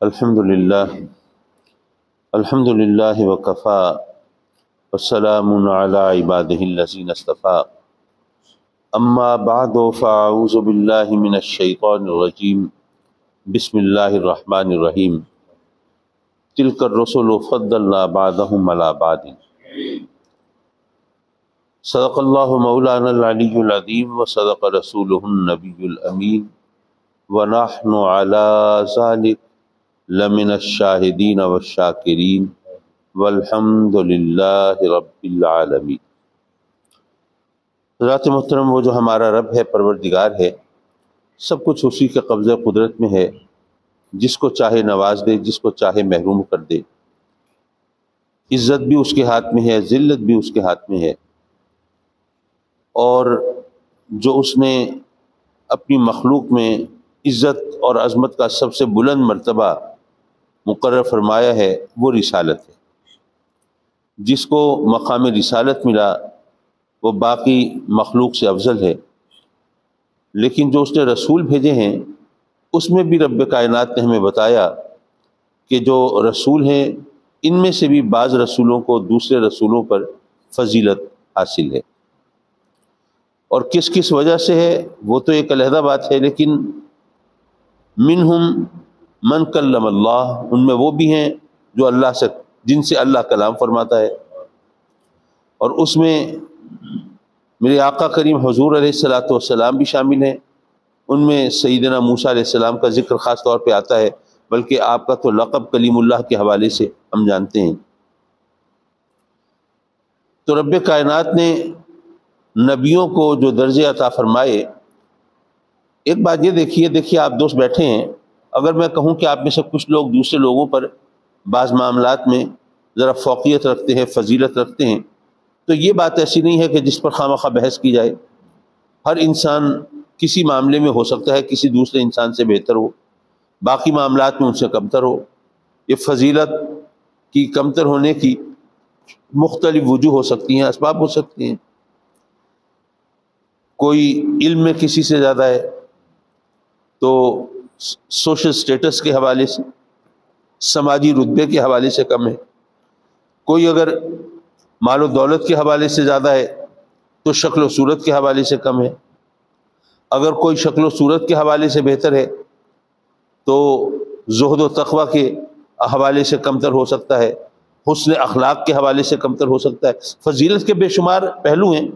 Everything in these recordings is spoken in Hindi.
अल्हम्दुलिल्लाह अल्हम्दुलिल्लाह वकफ़ा वस्सलामुन अला इबादिहिल्लज़ीन इस्तफ़ा अम्मा बअद फ़अऊज़ु बिल्लाहि मिनश शैतानिर रजीम बिस्मिल्लाहिर रहमानिर रहीम तिलकर रसूल फ़द्दलना बअदहुम अला बअदिन सदक़ल्लाहु मौलाना अल-अलियुल अज़ीम व सदक़ रसूलुहुन नबियुल अमीन व नहनु अला ज़ालिक लमिन शाहिदीन व शाकिरीन आलमीन। ज़ात मोहतरम, वो जो हमारा रब है, परवरदिगार है, सब कुछ उसी के कब्ज़े कुदरत में है, जिसको चाहे नवाज़ दे, जिसको चाहे महरूम कर दे। इज़्ज़त भी उसके हाथ में है, ज़िल्लत भी उसके हाथ में है। और जो उसने अपनी मखलूक में इज़्ज़त और अज़मत का सबसे बुलंद मर्तबा मुकर फरमाया है, वो रिसालत है। जिसको मकाम रिसालत मिला, वो बाकी मखलूक से अफजल है। लेकिन जो उसने रसूल भेजे हैं, उसमें भी रब कायनात ने हमें बताया कि जो रसूल हैं, इनमें से भी बाज़ रसूलों को दूसरे रसूलों पर फजीलत हासिल है। और किस किस वजह से है, वो तो एक अलहदा बात है, लेकिन मिनहुम मन कल्लम अल्लाह, उनमें वो भी हैं जो अल्लाह से, जिनसे अल्लाह कलाम फरमाता है। और उसमें मेरे आका करीम हजूर सलाम भी शामिल हैं। उनमें सईदना मूसा सलाम का ज़िक्र ख़ास तौर पे आता है, बल्कि आपका तो लक़ब कलीमुल्लाह के हवाले से हम जानते हैं। तो रब कायनात ने नबियों को जो दर्जे अता फरमाए, एक बात ये देखिए देखिए आप दोस्त बैठे हैं अगर मैं कहूँ कि आप में से कुछ लोग दूसरे लोगों पर बाज़ मामलात में ज़रा फोकियत रखते हैं, फजीलत रखते हैं तो ये बात ऐसी नहीं है कि जिस पर खाम खा बहस की जाए। हर इंसान किसी मामले में हो सकता है किसी दूसरे इंसान से बेहतर हो। बाकी मामलात में उनसे कमतर हो। ये फजीलत की कमतर होने की मुख्तलिफ़ वजूह हो सकती हैं इसबाब हो सकते हैं। कोई इल्म में किसी से ज़्यादा है तो सोशल स्टेटस के हवाले से, समाजी रुतबे के हवाले से कम है। कोई अगर मालो दौलत के हवाले से ज़्यादा है तो शक्ल सूरत के हवाले से कम है। अगर कोई शक्ल सूरत के हवाले से बेहतर है तो जहद व तकवा के हवाले से कमतर हो सकता है। हुसन अखलाक के हवाले से कमतर हो सकता है। फजीलत के बेशुमार पहलू हैं।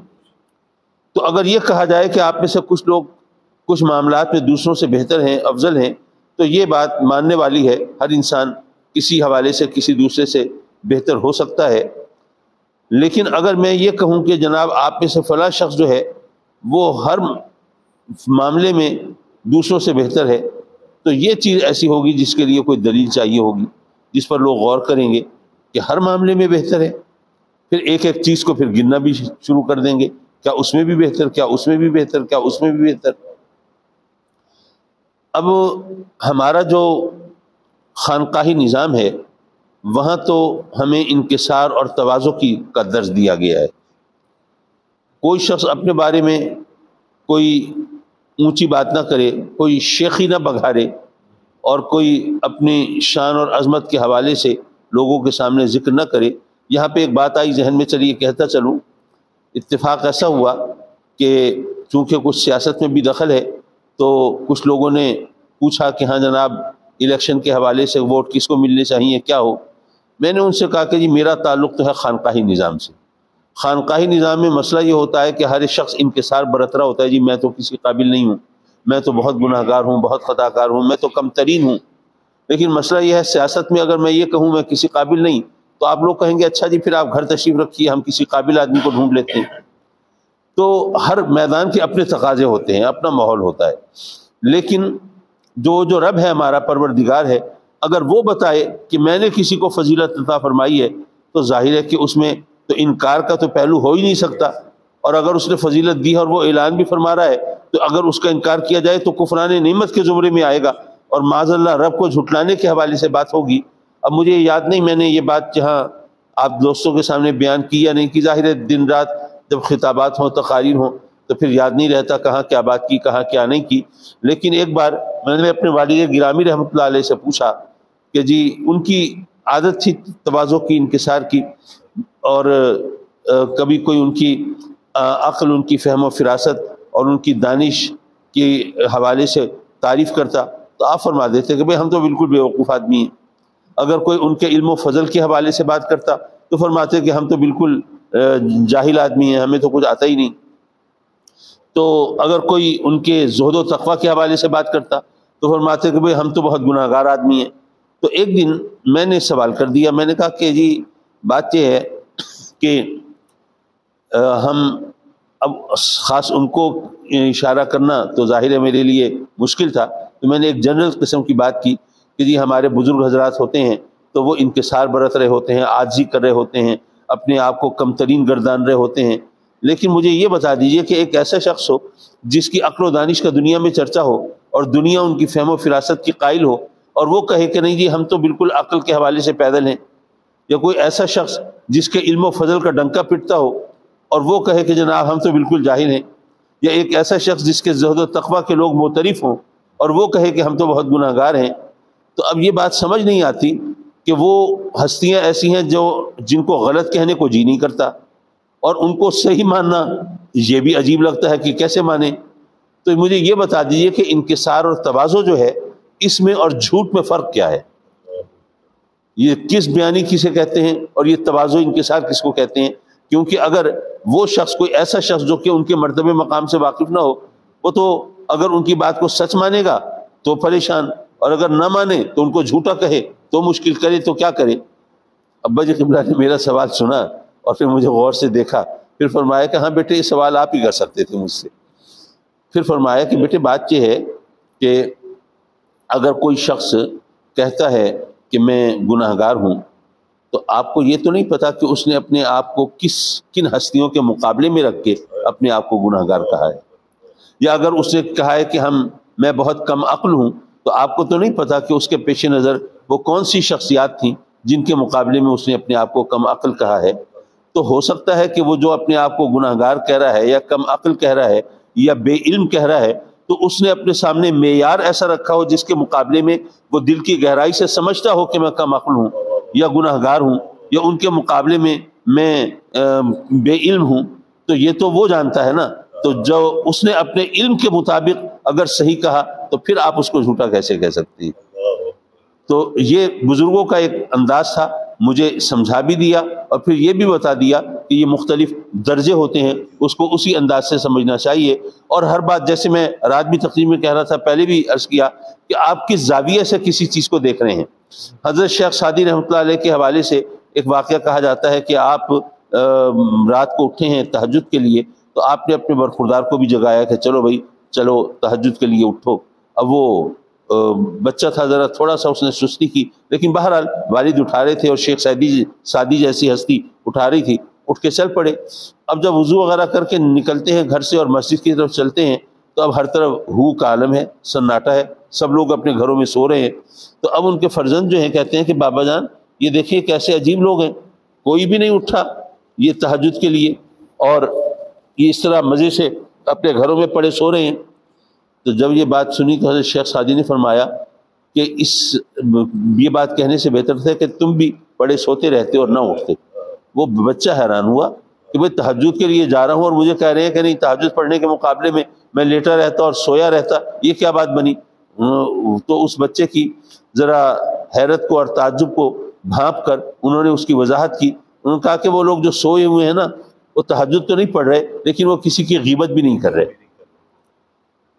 तो अगर ये कहा जाए कि आप में से कुछ लोग कुछ मामलात में दूसरों से बेहतर हैं, अफजल हैं तो ये बात मानने वाली है, हर इंसान किसी हवाले से, किसी दूसरे से बेहतर हो सकता है। लेकिन अगर मैं ये कहूँ कि जनाब आप में से फला शख्स जो है, वो हर मामले में दूसरों से बेहतर है तो ये चीज़ ऐसी होगी जिसके लिए कोई दलील चाहिए होगी, जिस पर लोग गौर करेंगे कि हर मामले में बेहतर है। फिर एक एक चीज़ को फिर गिनना भी शुरू कर देंगे, क्या उसमें भी बेहतर, क्या उसमें भी बेहतर, क्या उसमें भी बेहतर। अब हमारा जो खानकाही निज़ाम है, वहाँ तो हमें इनकसार और तोज़ो की का दर्ज दिया गया है। कोई शख्स अपने बारे में कोई ऊँची बात ना करे, कोई शेखी ना बघारे और कोई अपनी शान और अजमत के हवाले से लोगों के सामने ज़िक्र न करे, यहाँ पे एक बात आई जहन में चलिए, कहता चलूँ, इत्तेफाक ऐसा हुआ कि चूँकि कुछ सियासत में भी दखल है तो कुछ लोगों ने पूछा कि हाँ जनाब, इलेक्शन के हवाले से वोट किसको मिलने चाहिए, क्या हो? मैंने उनसे कहा कि जी, मेरा ताल्लुक़ तो है खानकाही निज़ाम से। खानकाही निज़ाम में मसला ये होता है कि हर शख्स इनकसार बरतरा होता है, जी, मैं तो किसी काबिल नहीं हूँ। मैं तो बहुत गुनाहगार हूँ, बहुत ख़ताकार हूँ, मैं तो कम तरीन हूँ। लेकिन मसला यह है, सियासत में अगर मैं ये कहूँ, मैं किसी काबिल नहीं तो आप लोग कहेंगे अच्छा जी, फिर आप घर तशरीफ़ रखिए, हम किसी काबिल आदमी को ढूंढ लेते हैं। तो हर मैदान के अपने तकाजे होते हैं, अपना माहौल होता है। लेकिन जो जो रब है हमारा, परवरदिगार है, अगर वो बताए कि मैंने किसी को फजीलत अता फरमाई है तो ज़ाहिर है कि उसमें तो इनकार का तो पहलू हो ही नहीं सकता। और अगर उसने फजीलत दी है और वो ऐलान भी फरमा रहा है तो अगर उसका इनकार किया जाए तो कुफरान नमत के ज़ुमरे में आएगा। और माजल्ला रब को झुटलाने के हवाले से बात होगी। अब मुझे याद नहीं, मैंने ये बात, जहाँ आप दोस्तों के सामने बयान की या नहीं की, ज़ाहिर है दिन रात जब खिताबात हों, तकारीर हों तो फिर याद नहीं रहता कहाँ क्या बात की, कहाँ क्या नहीं की। लेकिन एक बार मैंने अपने वालिद गिरामी रहमत से पूछा कि जी, उनकी आदत थी तवाज़ो की, इनकसार की, और कभी कोई उनकी अक्ल, उनकी फ़हम फिरासत और उनकी दानिश के हवाले से तारीफ़ करता तो आप फरमा देते कि भाई हम तो बिल्कुल बेवकूफ़ आदमी हैं। अगर कोई उनके इल्म फजल के हवाले से बात करता तो फरमाते कि हम तो बिल्कुल जाहिल आदमी हैं, हमें तो कुछ आता ही नहीं। तो अगर कोई उनके जहद व तकवा के हवाले से बात करता तो फरमाते कि भाई, हम तो बहुत गुनाहगार आदमी हैं। तो एक दिन मैंने सवाल कर दिया, मैंने कहा कि जी, बात यह है कि हम अब ख़ास उनको इशारा करना तो ज़ाहिर है मेरे लिए मुश्किल था। तो मैंने एक जनरल किस्म की बात की कि जी, हमारे बुज़ुर्ग हजरात होते हैं तो वो इनकसार बरत रहे होते हैं, आजी कर रहे होते हैं अपने आप को कम तरीन गर्दान रहे होते हैं। लेकिन मुझे ये बता दीजिए कि एक ऐसा शख्स हो, जिसकी अक्ल दानिश का दुनिया में चर्चा हो और दुनिया उनकी फहमो फिरासत की कायल हो और वो कहे कि नहीं जी, हम तो बिल्कुल अक्ल के हवाले से पैदल हैं। या कोई ऐसा शख्स जिसके इल्म फजल का डंका पिटता हो और वो कहे कि जनाब, हम तो बिल्कुल ज़ाहिर हैं। या एक ऐसा शख्स जिसके जहद तकवा के लोग मोतरफ हों और वो कहे कि हम तो बहुत गुनाहगार हैं। तो अब ये बात समझ नहीं आती कि वो हस्तियाँ ऐसी हैं जो, जिनको गलत कहने को जी नहीं करता। और उनको सही मानना ये भी अजीब लगता है कि कैसे माने? तो मुझे ये बता दीजिए कि इनकसार और तवाज़ो जो है, इसमें और झूठ में फ़र्क क्या है? ये किस बयानी किसे कहते हैं और ये तवाज़ो इनकसार किसको कहते हैं? क्योंकि अगर वो शख्स कोई ऐसा शख्स जो कि उनके मरतबे मकाम से वाकिफ ना हो, वो तो अगर उनकी बात को सच मानेगा तो परेशान। और अगर ना माने तो उनको झूठा कहे। तो मुश्किल करे तो क्या करे? अब्बा जी कमला ने मेरा सवाल सुना और फिर मुझे गौर से देखा। फिर फरमाया कि हाँ बेटे, ये सवाल आप ही कर सकते थे मुझसे। फिर फरमाया कि बेटे, बात यह है कि अगर कोई शख्स कहता है कि मैं गुनाहगार हूँ तो आपको ये तो नहीं पता कि उसने अपने आप को किस, किन हस्तियों के मुकाबले में रख के अपने आप को गुनाहगार कहा है? या अगर उसने कहा है कि हम, मैं बहुत कम अक्ल हूँ तो आपको तो नहीं पता कि उसके पेश नज़र वो कौन सी शख्सियात थी जिनके मुकाबले में उसने अपने आप को कम अक्ल कहा है? तो हो सकता है कि वो जो अपने आप को गुनाहगार कह रहा है या कम अक्ल कह रहा है या बेइल्म कह रहा है तो उसने अपने सामने मेयार ऐसा रखा हो जिसके मुकाबले में वो दिल की गहराई से समझता हो कि मैं कम अक्ल हूँ या गुनाहगार हूँ या उनके मुकाबले में मैं बेइल्म हूँ। तो ये तो वो जानता है ना? तो जो उसने अपने इल्म के मुताबिक अगर सही कहा तो फिर आप उसको झूठा कैसे कह सकते है? तो ये बुज़ुर्गों का एक अंदाज था, मुझे समझा भी दिया और फिर ये भी बता दिया कि ये मुख्तलिफ़ दर्जे होते हैं, उसको उसी अंदाज से समझना चाहिए। और हर बात, जैसे मैं रात भी तकरीब में कह रहा था, पहले भी अर्ज़ किया कि आप किस जाविये से किसी चीज़ को देख रहे हैं। हज़रत शेख सादी रहमत के हवाले से एक वाक़ कहा जाता है कि आप रात को उठे हैं तहजद के लिए तो आपने अपने बरखुरदार को भी जगाया कि चलो भाई, चलो तहजद के लिए उठो। अब वो बच्चा था, ज़रा थोड़ा सा उसने सुस्ती की, लेकिन बहरहाल वालिद उठा रहे थे और शेख सैदी सादी जैसी हस्ती उठा रही थी, उठ के चल पड़े। अब जब वज़ू वगैरह करके निकलते हैं घर से और मस्जिद की तरफ़ चलते हैं तो अब हर तरफ़ हु का आलम है, सन्नाटा है, सब लोग अपने घरों में सो रहे हैं। तो अब उनके फर्जंद जो हैं, कहते हैं कि, बाबा जान, ये देखिए कैसे अजीब लोग हैं, कोई भी नहीं उठा ये तहजद के लिए और ये इस तरह मज़े से अपने घरों में पड़े सो रहे हैं। तो जब ये बात सुनी तो हज़रत शेख सादी ने फरमाया कि इस, ये बात कहने से बेहतर था कि तुम भी बड़े सोते रहते और ना उठते। वो बच्चा हैरान हुआ कि भाई तहजद के लिए जा रहा हूँ और मुझे कह रहे हैं कि नहीं तहजद पढ़ने के मुकाबले में मैं लेटा रहता और सोया रहता, ये क्या बात बनी? तो उस बच्चे की ज़रा हैरत को और ताजुब को भाप कर उन्होंने उसकी वजाहत की। उन्होंने कहा कि वो लोग जो सोए हुए हैं ना, वो तहजद तो नहीं पढ़ रहे, लेकिन वो किसी की गिबत भी नहीं कर रहे।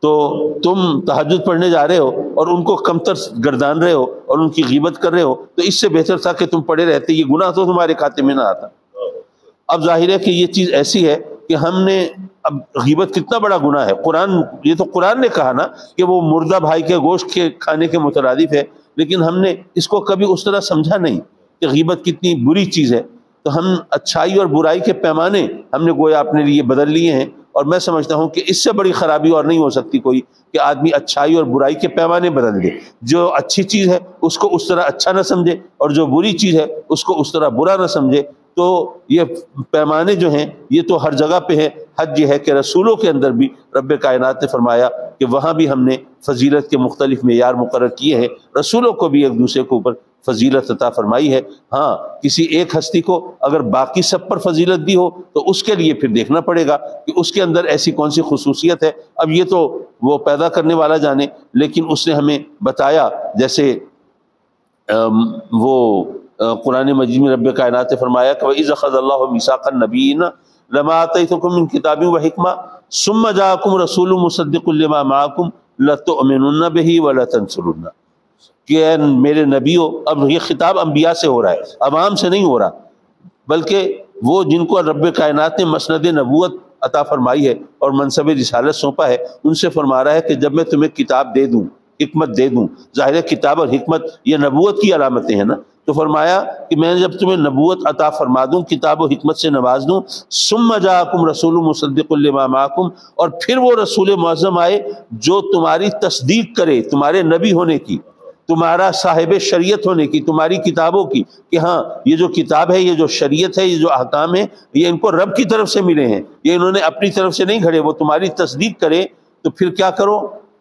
तो तुम तहजद पढ़ने जा रहे हो और उनको कमतर गर्दान रहे हो और उनकी गिबत कर रहे हो तो इससे बेहतर था कि तुम पढ़े रहते। ये गुनाह तो तुम्हारे खाते में ना आता। अब ज़ाहिर है कि ये चीज़ ऐसी है कि हमने, अब गिबत कितना बड़ा गुना है। कुरान, ये तो कुरान ने कहा ना कि वो मुर्दा भाई के गोश्त के खाने के मुतरदिफ है, लेकिन हमने इसको कभी उस तरह समझा नहीं कि गिबत कितनी बुरी चीज़ है। तो हम अच्छाई और बुराई के पैमाने हमने गोया अपने लिए बदल लिए हैं। और मैं समझता हूँ कि इससे बड़ी खराबी और नहीं हो सकती कोई कि आदमी अच्छाई और बुराई के पैमाने बदल दे। जो अच्छी चीज़ है, उसको उस तरह अच्छा ना समझे और जो बुरी चीज़ है, उसको उस तरह बुरा ना समझे तो ये पैमाने जो हैं, ये तो हर जगह पे है। हज ये है कि रसूलों के अंदर भी रब कायनात ने फरमाया कि वहाँ भी हमने फजीलत के मुख्तलिफ़ मैार मुकर किए हैं। रसूलों को भी एक दूसरे के ऊपर फजीलत अता फरमाई है। हाँ किसी एक हस्ती को अगर बाकी सब पर फजीलत दी हो तो उसके लिए फिर देखना पड़ेगा कि उसके अंदर ऐसी कौन सी खसूसियत है। अब ये तो वो पैदा करने वाला जाने, लेकिन उसने हमें बताया, जैसे वो कुरान मजीद में रब कायनात फरमाया कि वही ज़ख़ल्लासाक़न नबीन लमात किताबी व हिकमा सुम जाकुम रसूल मुसद्दिकुल्लमा माकुम लतुमिन बही व लतनसरुन्ना कि मेरे नबियों, अब ये खिताब अम्बिया से हो रहा है, अवाम से नहीं हो रहा, बल्कि वो जिनको रब कायनात ने मसनद नबूत अता फरमाई है और मनसब रिसालत सौंपा है, उनसे फरमा रहा है कि जब मैं तुम्हें किताब दे दूँ हमत दे दूँ, ज़ाहिर किताब और हमत ये नबूत की अलामतें हैं ना तो फरमाया कि मैं जब तुम्हें नबूत अता फरमा दूँ, किताब और हमत से नवाज़ दूँ सुम जाकुम रसूल मुसद्दकुल्लमाकुम और फिर वो रसूल मज़म आए जो तुम्हारी तस्दीक करे, तुम्हारे नबी होने की। तुम्हारा साहिब शरीयत होने की, तुम्हारी किताबों की, कि हाँ ये जो किताब है, ये जो शरीयत है, ये जो अहकाम है, ये इनको रब की तरफ़ से मिले हैं। ये इन्होंने अपनी तरफ़ से नहीं घड़े वो तुम्हारी तस्दीक करे तो फिर क्या करो?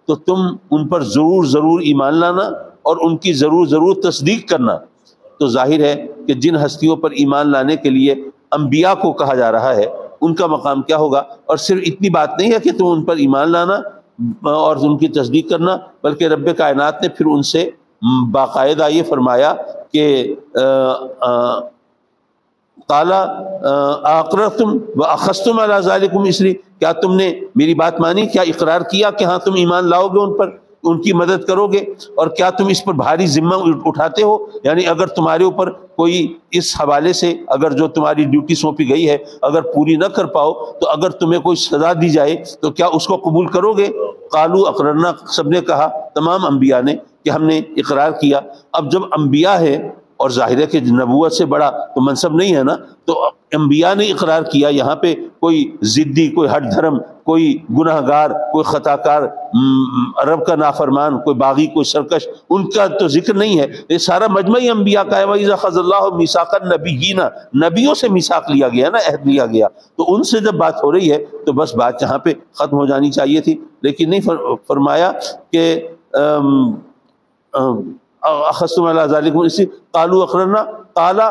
तो तुम उन पर ज़रूर ज़रूर ईमान लाना और उनकी ज़रूर ज़रूर तस्दीक करना। तो ज़ाहिर है कि जिन हस्तियों पर ईमान लाने के लिए अम्बिया को कहा जा रहा है, उनका मकाम क्या होगा? और सिर्फ़ इतनी बात नहीं है कि तुम उन पर ईमान लाना और उनकी तस्दीक करना, बल्कि रब कायनात ने फिर उनसे बाकायदा ये फरमाया कि ताला आकर तुम व अखस्तुम अलाजालिकुम इसलिए क्या तुमने मेरी बात मानी, क्या इकरार किया कि हाँ तुम ईमान लाओगे उन पर? उनकी मदद करोगे? और क्या तुम इस पर भारी जिम्मा उठाते हो? यानी अगर तुम्हारे ऊपर कोई इस हवाले से, अगर जो तुम्हारी ड्यूटी सौंपी गई है, अगर पूरी ना कर पाओ तो अगर तुम्हें कोई सजा दी जाए तो क्या उसको कबूल करोगे? कालू अकरना सबने कहा, तमाम अम्बिया ने, कि हमने इकरार किया। अब जब अम्बिया है और ज़ाहिर कि नबूत से बड़ा तो मनसब नहीं है ना? तो अम्बिया ने इकरार किया यहाँ पे कोई ज़िद्दी कोई हट धर्म कोई गुनाहगार कोई ख़ताकार अरब का नाफरमान कोई बागी कोई सरकश उनका तो ज़िक्र नहीं है। ये सारा मजमा ही अम्बिया का है। खज़ल्ला नबी ही ना नबियों से मिसाक लिया गया ना अहद लिया गया। तो उनसे जब बात हो रही है तो बस बात यहाँ पे ख़त्म हो जानी चाहिए थी। लेकिन नहीं फर, फरमाया कि खस्तुम इसी कालू अखरना काला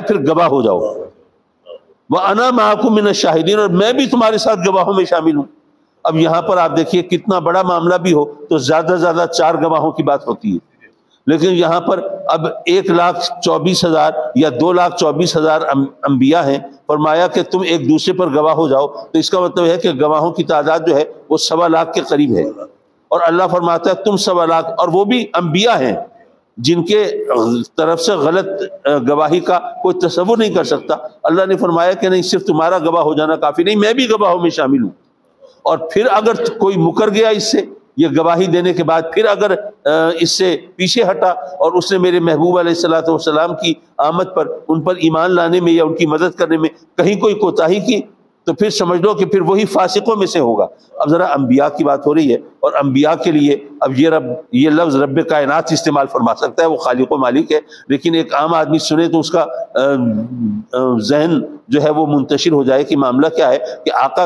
फिर गवाह हो जाओ। वह अना महकुम शाहिदीन, और मैं भी तुम्हारे साथ गवाहों में शामिल हूँ। अब यहाँ पर आप देखिए, कितना बड़ा मामला भी हो तो ज़्यादा ज़्यादा चार गवाहों की बात होती है। लेकिन यहाँ पर अब एक लाख चौबीस हज़ार या दो लाख चौबीस हज़ार अंबिया हैं। फरमाया कि तुम एक दूसरे पर गवाह हो जाओ। तो इसका मतलब है कि गवाहों की तादाद जो है, वो सवा लाख के करीब है। और अल्लाह फरमाता है, तुम सवा लाख और वो भी अम्बिया हैं, जिनके तरफ़ से गलत गवाही का कोई तस्वुर नहीं कर सकता। अल्लाह ने फरमाया कि नहीं, सिर्फ़ तुम्हारा गवाह हो जाना काफ़ी नहीं, मैं भी गवाहों में शामिल हूँ। और फिर अगर कोई मुकर गया इससे, ये गवाही देने के बाद फिर अगर इससे पीछे हटा और उसने मेरे महबूब सलाम की आमद पर, उन पर ईमान लाने में या उनकी मदद करने में कहीं कोई कोताही की तो फिर समझ लो कि फिर वही फासिकों में से होगा। अब ज़रा अम्बिया की बात हो रही है और अम्बिया के लिए, अब ये रब, ये लफ्ज़ रब कायनात इस्तेमाल फरमा सकता है, वो खालिक मालिक है। लेकिन एक आम आदमी सुने तो उसका जहन जो है वो मुंतशिर हो जाए कि मामला क्या है कि आका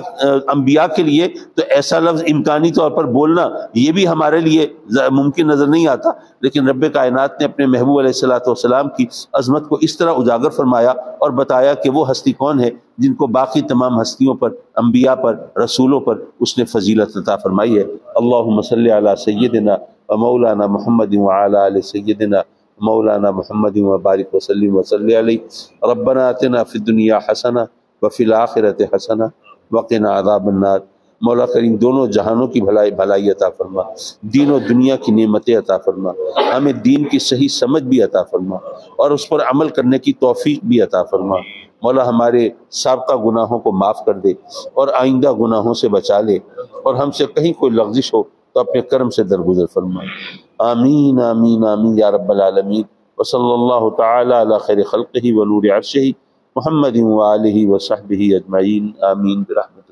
अम्बिया के लिए तो ऐसा लफ्ज़ इम्कानी तौर पर बोलना ये भी हमारे लिए मुमकिन नज़र नहीं आता। लेकिन रब कायनात ने अपने महबूब सलाम की अजमत को इस तरह उजागर फरमाया और बताया कि वो हस्ती कौन है जिनको बाकी तमाम हस्तियों पर अम्बिया पर, रसूलों पर उसने फजीलत अता फरमाई है। अल्लाह सैदना मौलाना महमद वाल सैदना मौलाना महमद वबारक वसलम वसल रबना आतना फ़िदुनिया हसना वफ़िल आखिरत हसना वक़ना आदाबन्नार मौला करीम दोनों जहानों की भलाई भलाई अता फरमा दीन और दुनिया की नेमतें अता फरमा हमें दीन की सही समझ भी अता फरमा और उस पर अमल करने की तोफ़ी भी अता फरमा मौला हमारे सबका गुनाहों को माफ़ कर दे और आइंदा गुनाहों से बचा ले और हमसे कहीं कोई लफ्जिश हो तो अपने कर्म से दरगुजर फरमाए। आमीन आमीन आमीन, या रबालमीन अला खैर खल ही वनूर अर्शिही। ही व आलिही व सहबिही अजमईन आमीन। बिरहमत।